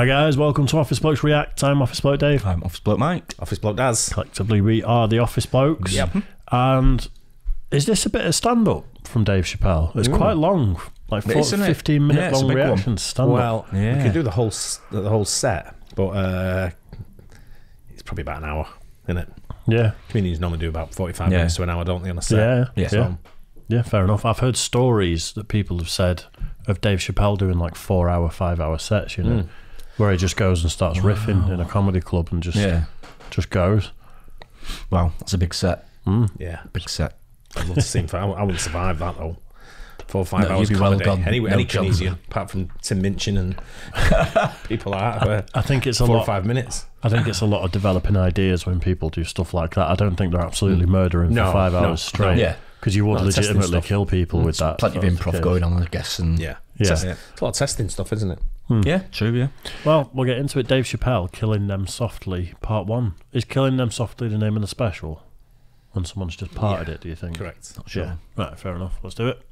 Hi guys, welcome to Office Blokes React. I'm Office Bloke Dave. I'm Office Bloke Mike. Office Bloke Daz. Collectively, we are the Office Blokes. Yep. And is this a bit of stand up from Dave Chappelle? It's quite long, like It 40, is, isn't it? 15 minute Yeah, it's a long big one. reactions stand up. Well, Yeah. we could do the whole s- the whole set, but uh, it's probably about an hour, isn't it? Yeah, Comedians normally do about forty-five Yeah. minutes to an hour, don't they, on a set? yeah, Yeah. yeah. Yeah, fair enough. I've heard stories that people have said of Dave Chappelle doing like four hour, five hour sets, you know, where he just goes and starts riffing in a comedy club and just Yeah. just goes. Wow, that's a big set. Hmm. Yeah, Big set. I'd love to see him. I, I wouldn't survive that though. Four or five No, hours you'd be well comedy. gone. any No any chance. comedian, apart from Tim Minchin and people like that, where I think it's a four or lot. five minutes. I think it's a lot of developing ideas when people do stuff like that. I don't think they're absolutely mm. murdering No, for five no, hours straight. no. Yeah. because you would Not testing legitimately stuff. kill people mm. with that. Plenty of if that was the improv going on, I guess. And Yeah, Yeah. It's, it's a lot of testing stuff, isn't it? Hmm. yeah, true. Yeah. Well, we'll get into it. Dave Chappelle, Killing Them Softly, Part One. Is Killing Them Softly the name of the special? And someone's just parted Yeah. it, do you think? Correct. Not sure. Yeah. Right, fair enough. Let's do it.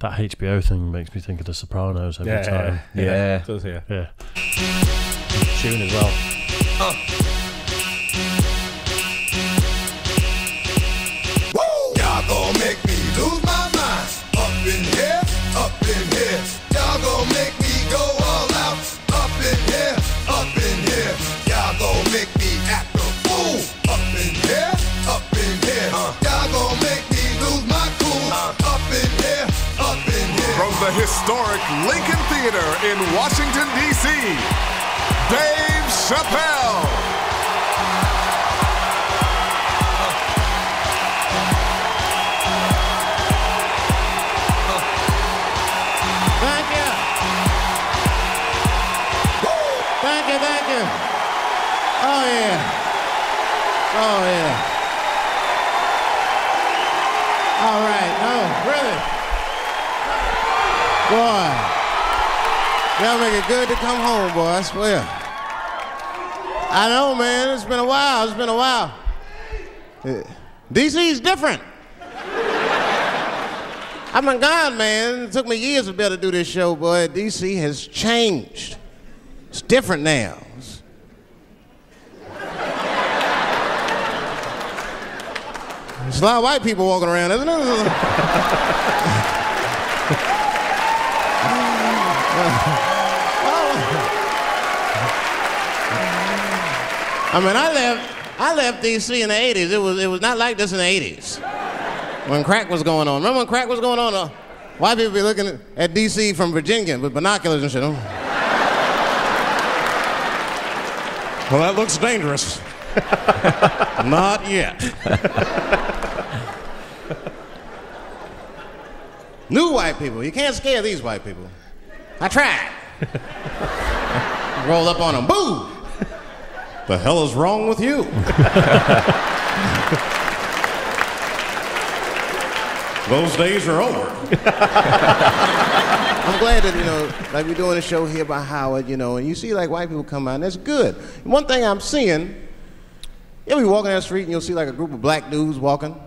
That HBO thing makes me think of The Sopranos every Yeah, time. yeah, Yeah. It does, yeah. Yeah. Tune as well. Historic Lincoln Theater in Washington, D.C., Dave Chappelle. Thank you. Thank you, thank you. Oh, yeah. Oh, yeah. All right. No, really. Boy. Y'all make it good to come home, boy. I swear. I know, man. It's been a while. It's been a while. Uh, DC's different. I've been gone, man. It took me years to be able to do this show, boy. DC has changed. It's different now. It's- There's a lot of white people walking around, isn't it? I mean, I left, I left DC in the '80s. It was, it was not like this in the '80s when crack was going on. Remember when crack was going on? Uh, white people be looking at, at DC from Virginia with binoculars and shit. Well, that looks dangerous. Not yet. New white people. You can't scare these white people. I tried. Roll up on them. Boo! The hell is wrong with you? Those days are over. I'm glad that, you know, like we're doing a show here by Howard, you know, and you see like white people come out, and that's good. One thing I'm seeing, you'll be walking down the street and you'll see like a group of black dudes walking.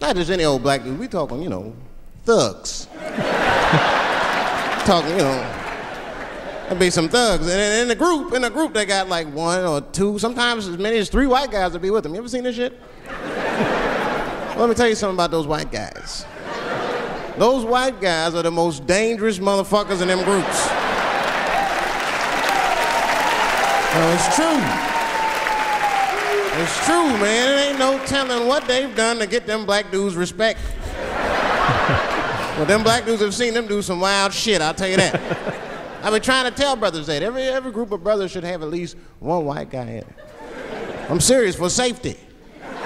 Not just any old black dude, we talking, you know, thugs. Talking, you know, there'll be some thugs. And in the group, in the group, they got like one or two, sometimes as many as three white guys will be with them. You ever seen this shit? Let me tell you something about those white guys. Those white guys are the most dangerous motherfuckers in them groups. No, it's true. It's true, man. It ain't no telling what they've done to get them black dudes respect. Well, them black dudes have seen them do some wild shit, I'll tell you that. I've been trying to tell brothers that. Every, every group of brothers should have at least one white guy in it. I'm serious, for safety.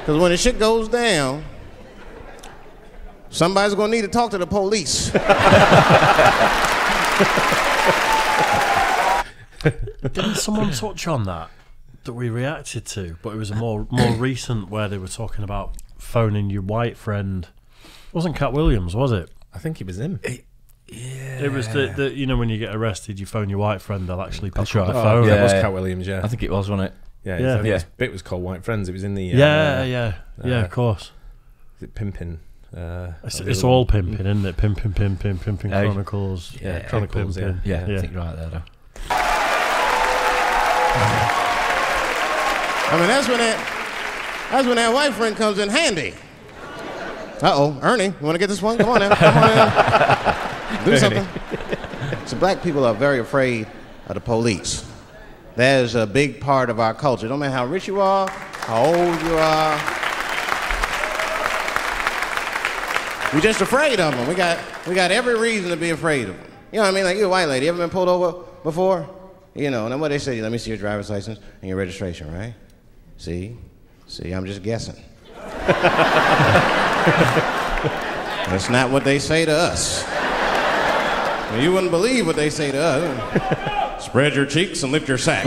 Because when the shit goes down, somebody's gonna need to talk to the police. Didn't someone touch on that that we reacted to? But it was a more more recent where they were talking about phoning your white friend. It wasn't Katt Williams, was it? I think it was him. It was the, the you know when you get arrested, you phone your white friend, they'll actually pick That's up right. the Oh, phone. yeah, it was Katt Williams, yeah. I think it was, wasn't it? Yeah, Yeah. Yeah. this bit was called White Friends. It was in the uh, Yeah, yeah, yeah. uh, Of course. Is it Pimpin? Uh, It's, the it's all pimping, isn't it? Pimping, pimping, pimping Hey. chronicles. Yeah, Pimp, Chronicles, pimping. Yeah, yeah. I think you're right there, though. I mean, that's when that that's when that white friend comes in handy. Uh oh, Ernie, you want to get this one? Come on now, come on now. Do something. So black people are very afraid of the police. That is a big part of our culture. Don't matter how rich you are, how old you are. We're just afraid of them. We got we got every reason to be afraid of them. You know what I mean? Like you're a white lady, You ever been pulled over before? You know, and then what they say, let me see your driver's license and your registration, right? See? See, I'm just guessing. That's not what they say to us. You wouldn't believe what they say to us. Spread your cheeks and lift your sack.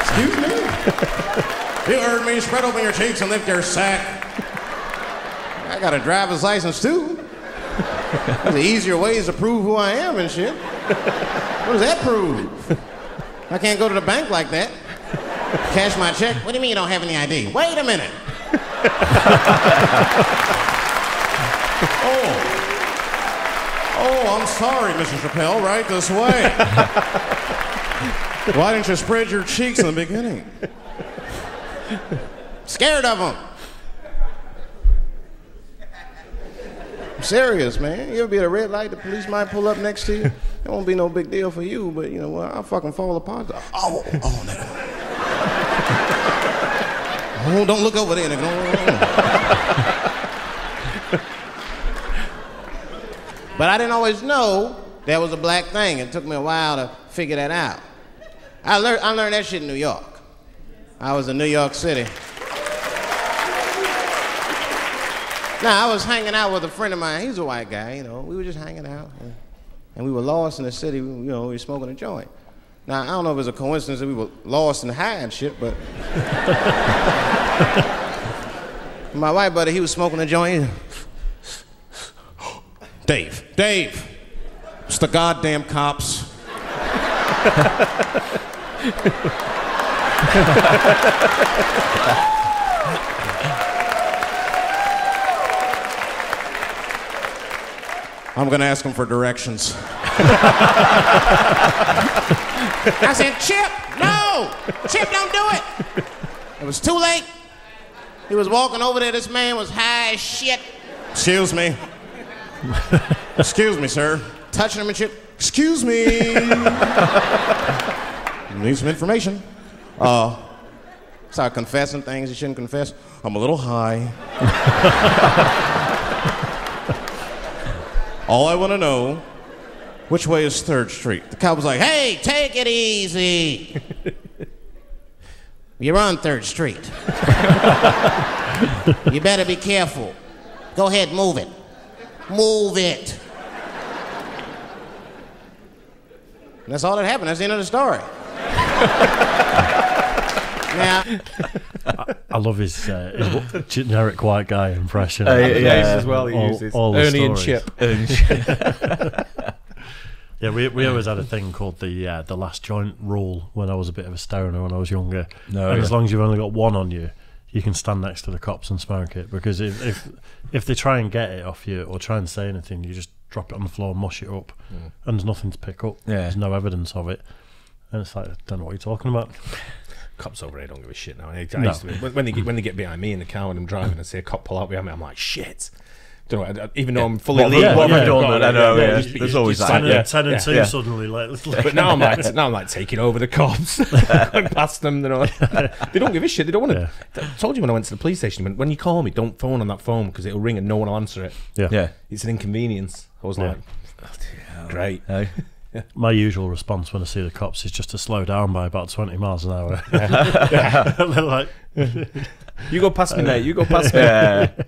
Excuse me? You heard me. Spread open your cheeks and lift your sack. I got a driver's license too. There's easier ways to prove who I am and shit. What does that prove? I can't go to the bank like that. Cash my check. What do you mean you don't have any ID? Wait a minute. oh. Oh, I'm sorry, Mr. Chappelle. Right this way. Why didn't you spread your cheeks in the beginning? Scared of them. I'm serious, man. You ever be at a red light, the police might pull up next to you. It won't be no big deal for you, but you know what? I'll fucking fall apart. Oh, oh, nigga. Oh, don't look over there, nigga. But I didn't always know that was a black thing. It took me a while to figure that out. I learned, I learned that shit in New York. I was in New York City. Now, I was hanging out with a friend of mine. He's a white guy, you know. We were just hanging out. And, and we were lost in the city. You know, we were smoking a joint. Now, I don't know if it's a coincidence that we were lost and high and shit, but. My white buddy, he was smoking a joint. Dave, Dave, it's the goddamn cops. I'm gonna ask him for directions. I said, Chip, no! Chip, don't do it! It was too late. He was walking over there. This man was high as shit. Excuse me. Excuse me, sir. Touching him and shit. Excuse me. Need some information. Uh, start confessing things you shouldn't confess. I'm a little high. All I want to know, which way is Third Street? The cop was like, "Hey, take it easy. You're on Third Street. you better be careful. Go ahead, move it. Move it." And that's all that happened. That's the end of the story. now, I love his, uh, his generic white guy impression. Uh, of, yeah, as well, he all, uses. all the Ernie and stories. Chip. Yeah, we, we always had a thing called the uh, the last joint rule when I was a bit of a stoner when I was younger. No, and as long as you've only got one on you, you can stand next to the cops and smoke it because if if, if they try and get it off you or try and say anything, you just drop it on the floor, and mush it up, and there's nothing to pick up. Yeah. There's no evidence of it. And it's like, I don't know what you're talking about. Cops over here don't give a shit now. I, I No. to, when, when they get, when they get behind me in the car when I'm driving and see a cop pull out behind me, I'm like, shit. Don't know, I- I- even though I'm fully What have- legal, what have I I've done got that I it, know, yeah. just- There's always that, stand Ten, there. and, 10 and Yeah. 2 yeah. suddenly. Like, But now I'm like, now I'm like taking over the cops, going past them. You know, they don't give a shit. They don't want to. I told you when I went to the police station. When, when you call me, don't phone on that phone because it'll ring and no one will answer it. yeah. Yeah. It's an inconvenience. I was Yeah. like, great. Hey. My usual response when I see the cops is just to slow down by about 20 miles an hour. They're like, You go past me, mate. You go past me.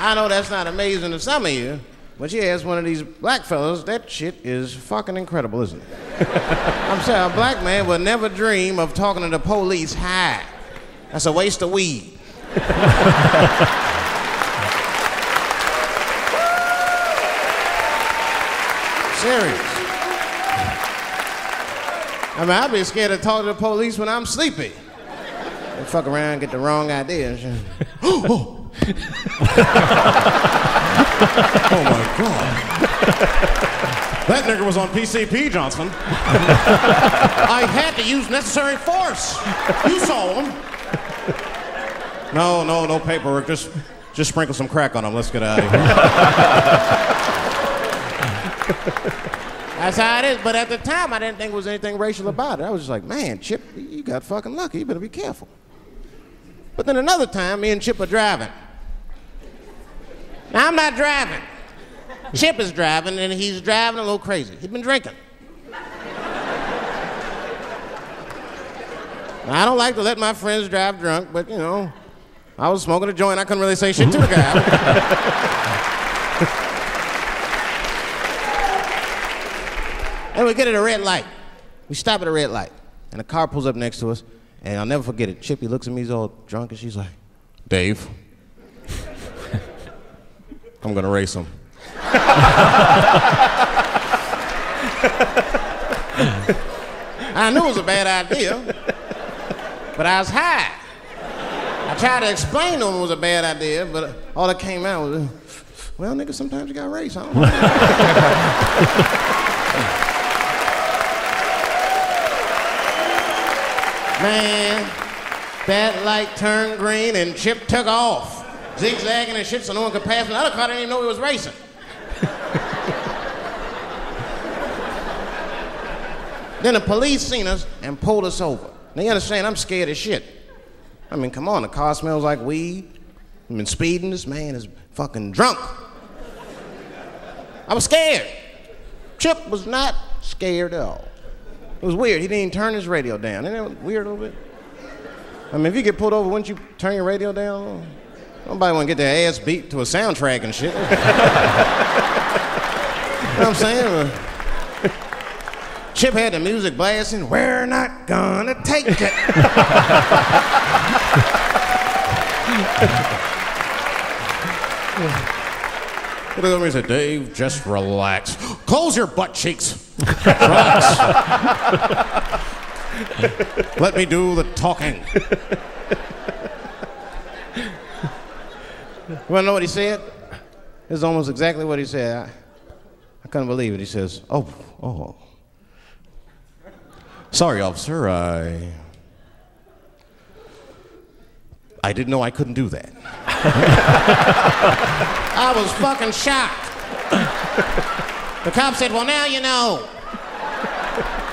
I know that's not amazing to some of you, but you ask one of these black fellas, that shit is fucking incredible, isn't it? I'm saying a black man would never dream of talking to the police high. That's a waste of weed. Serious. I mean, I'd be scared to talk to the police when I'm sleepy. They fuck around, get the wrong idea. oh. my God. That nigga was on PCP, Johnson. I had to use necessary force. You saw him. No, no, no paperwork. Just, just sprinkle some crack on him. Let's get out of here. That's how it is. But at the time, I didn't think there was anything racial about it. I was just like, man, Chip, you got fucking lucky. You better be careful. But then another time, me and Chip are driving. Now, I'm not driving. Chip is driving, and he's driving a little crazy. He's been drinking. Now, I don't like to let my friends drive drunk, but you know, I was smoking a joint. I couldn't really say shit to the guy. and we get at a red light. We stop at a red light, and a car pulls up next to us, and I'll never forget it. Chippy looks at me, he's all drunk, and she's like, Dave, I'm gonna race him. I knew it was a bad idea, but I was high. I tried to explain to him it was a bad idea, but all that came out was, well, nigga, sometimes you gotta race. I don't. Man, that light turned green and Chip took off, zigzagging and shit so no one could pass me. The other car didn't even know he was racing. then the police seen us and pulled us over. Now you understand, I'm scared as shit. I mean, come on, the car smells like weed. I've been speeding. This man is fucking drunk. I was scared. Chip was not scared at all. It was weird. He didn't even turn his radio down. Isn't that weird a little bit? I mean, if you get pulled over, wouldn't you turn your radio down? Nobody want to get their ass beat to a soundtrack and shit. you know what I'm saying? Uh, Chip had the music blasting. We're not gonna take it. He looked at me and said, Dave, just relax. Close your butt cheeks. Relax. Let me do the talking. You want to know what he said? Is almost exactly what he said. I, I couldn't believe it. He says, Oh, oh. Sorry, officer. I. I didn't know I couldn't do that. I was fucking shocked. The cop said, Well, now you know.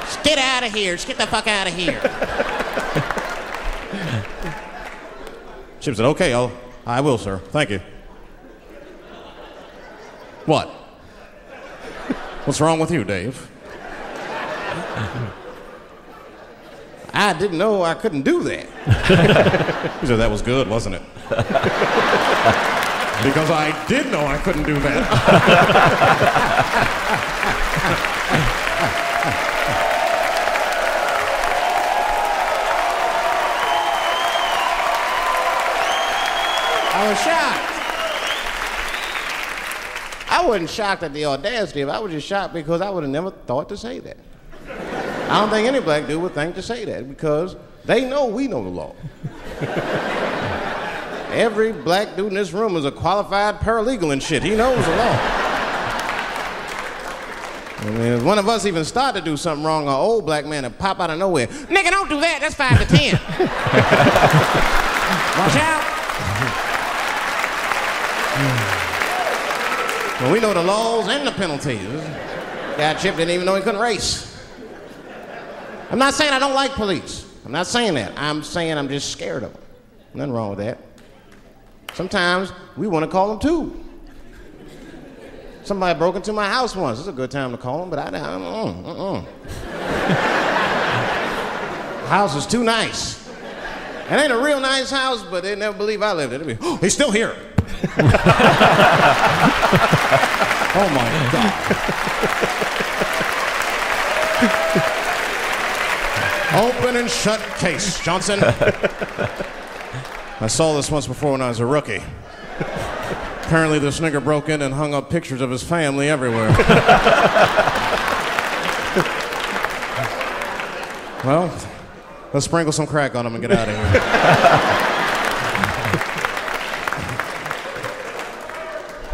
Just get out of here. Just get the fuck out of here. Chip said, Okay, I'll, I will, sir. Thank you. What? What's wrong with you, Dave? I didn't know I couldn't do that. he said, That was good, wasn't it? because I did know I couldn't do that. I was shocked. I wasn't shocked at the audacity of it. I was just shocked because I would have never thought to say that. I don't think any black dude would think to say that because they know we know the law. Every black dude in this room is a qualified paralegal and shit. He knows the law. I mean, if one of us even start to do something wrong, an old black man will pop out of nowhere. Nigga, don't do that. That's five to ten. Watch out. Well, we know the laws and the penalties. Guy Chip didn't even know he couldn't race. I'm not saying I don't like police. I'm not saying that. I'm saying I'm just scared of them. Nothing wrong with that. Sometimes we want to call them too. Somebody broke into my house once. It's a good time to call them, but I, I don't know. The house is too nice. It ain't a real nice house, but they never believe I lived it. It'd be, oh, he's still here. oh my God. Open and shut case, Johnson. I saw this once before when I was a rookie. Apparently, this nigger broke in and hung up pictures of his family everywhere. Well, let's sprinkle some crack on him and get out of here.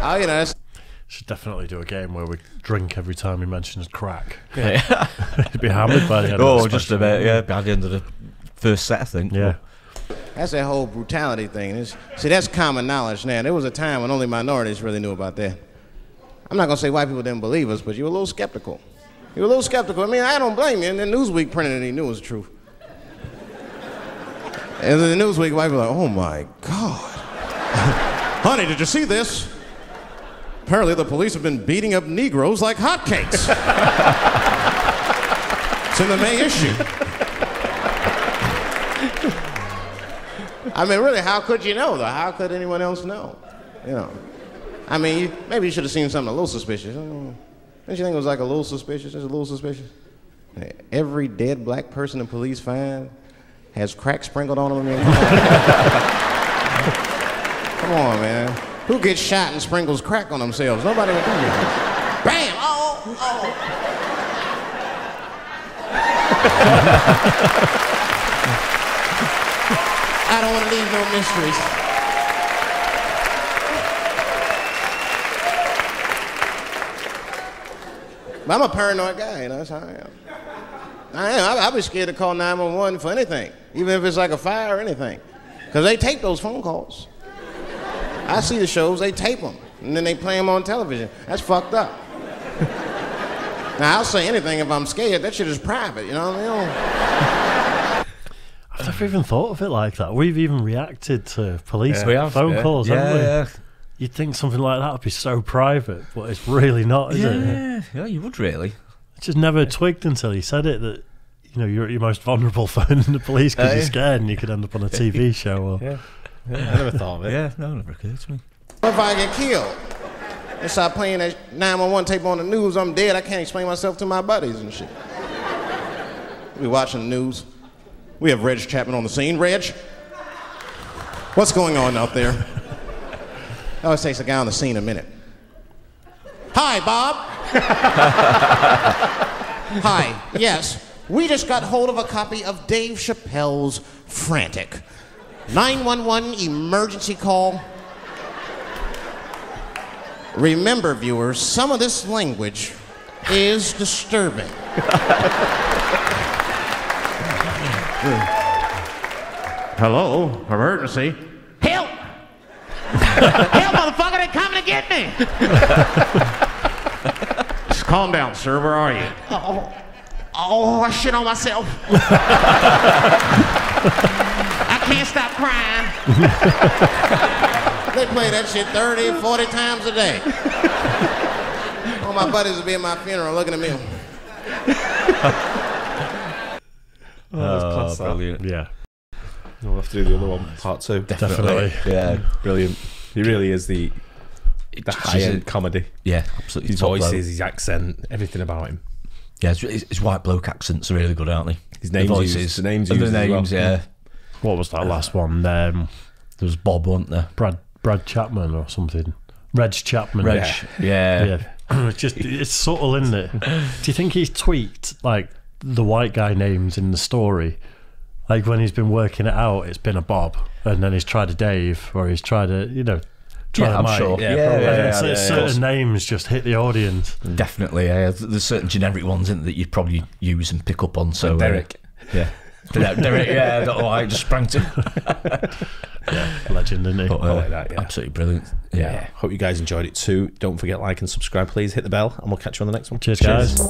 Oh, you know, Should definitely do a game where we drink every time he mentions crack. He'd be hammered by the end. Oh, of the just special. about, yeah, by the end of the first set, I think. Yeah. That's that whole brutality thing. It's- see, that's common knowledge now. There was a time when only minorities really knew about that. I'm not gonna say white people didn't believe us, but you were a little skeptical. You were a little skeptical. I mean, I don't blame you. And then Newsweek printed it, he knew it was the truth. And then the Newsweek, white people were like, oh my God. Honey, did you see this? Apparently, the police have been beating up Negroes like hotcakes. it's in the May issue. I mean, really, how could you know, though? How could anyone else know? You know. I mean, you, maybe you should have seen something a little suspicious. Don't you think it was like a little suspicious? Just a little suspicious? Every dead black person the police find has crack sprinkled on them. Come on, man. Who gets shot and sprinkles crack on themselves? Nobody would do that. Bam! Oh, oh. I don't want to leave no mysteries. But I'm a paranoid guy, you know, that's how I am. I am. I, I'd be scared to call 911 for anything, even if it's like a fire or anything. Because they tape those phone calls. I see the shows, they tape them, and then they play them on television. That's fucked up. now, I'll say anything if I'm scared. That shit is private, you know what I mean? I've never even thought of it like that. We've even reacted to police We have, phone yeah. calls, Yeah, haven't we? yeah. You'd think something like that would be so private, but it's really not, is it? Yeah, yeah, you would really. I just never twigged until you said it that you know you're at your most vulnerable phone phoning the police because Uh, you're scared and you could end up on a TV show. Or, Yeah. Yeah. I never thought of it. Yeah, no, never occurred to me. What if I get killed? They start playing that 911 tape on the news, I'm dead. I can't explain myself to my buddies and shit. We watching the news. We have Reg Chapman on the scene. Reg, what's going on out there? It always takes a guy on the scene a minute. Hi, Bob. Hi, yes. We just got hold of a copy of Dave Chappelle's Frantic. 911 emergency call. Remember, viewers, some of this language is disturbing. Hello, emergency. Help! Help, motherfucker, they're coming to get me! Just calm down, sir. Where are you? Oh, oh, I shit on myself. I can't stop crying. They play that shit 30, 40 times a day. All my buddies will be at my funeral looking at me. Oh, oh brilliant. yeah, We'll have to do the other one, part two. definitely. Uh, yeah, Brilliant. He really is the the high end comedy. yeah, absolutely. His top voices, bloke. his accent, everything about him. Yeah, his, his, his white bloke accents are really good, aren't they? His The name's voices, used- the name's used the as well. names, yeah. What was that last one? Um, There was Bob, wasn't there? Brad Brad Chapman or something. Reg Chapman. Reg, yeah. Yeah. it's just it's subtle, isn't it? Do you think he's tweaked like the white guy names in the story? Like when he's been working it out, it's been a Bob, and then he's tried a Dave, or he's tried a you know, try Yeah, a I'm Mike. sure. Yeah, Yeah, probably. yeah, And yeah, cer- yeah, certain yeah. names just hit the audience. Definitely, yeah. There's certain generic ones in that you probably use and pick up on. So uh, Derek. yeah, Yeah. Oh, I just sprang to. Legend, isn't he? But, uh, like that, yeah. Absolutely brilliant. Yeah. Yeah. Hope you guys enjoyed it too. Don't forget like and subscribe, please. Hit the bell, and we'll catch you on the next one. Cheers, guys.